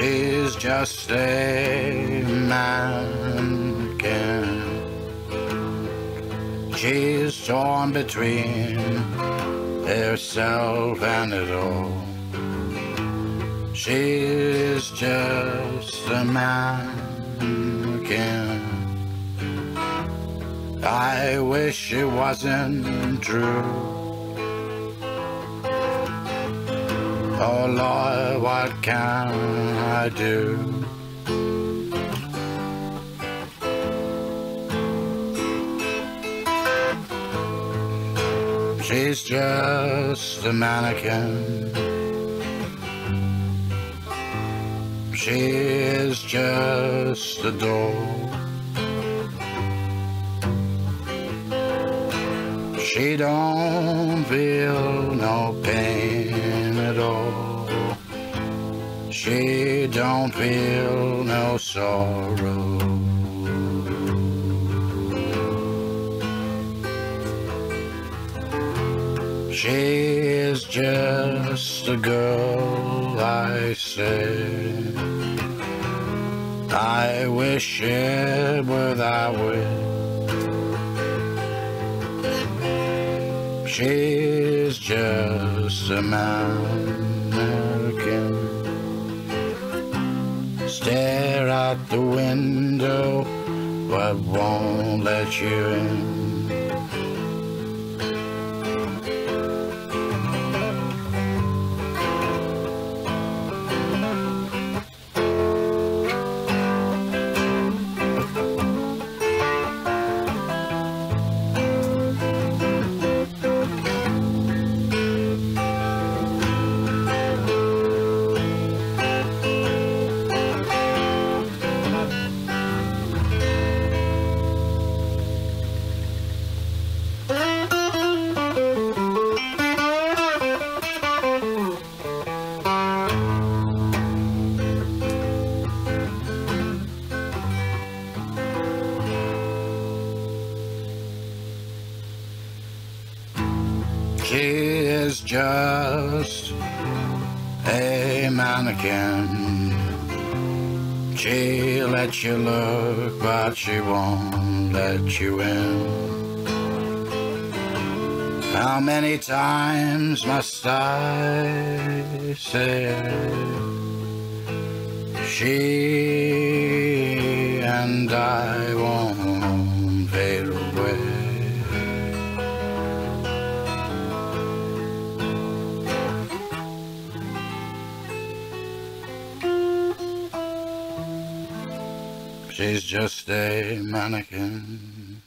She's just a mannequin. She's torn between herself and it all. She's just a mannequin. I wish it wasn't true. Oh Lord, what can I do? She's just a mannequin. She is just a doll. She don't feel no Don't feel no sorrow. She is just a girl, I say. I wish it were that way. She's just a mannequin. Out the window, but won't let you in. She is just a mannequin. She lets you look, but she won't let you in. How many times must I say she She's just a mannequin.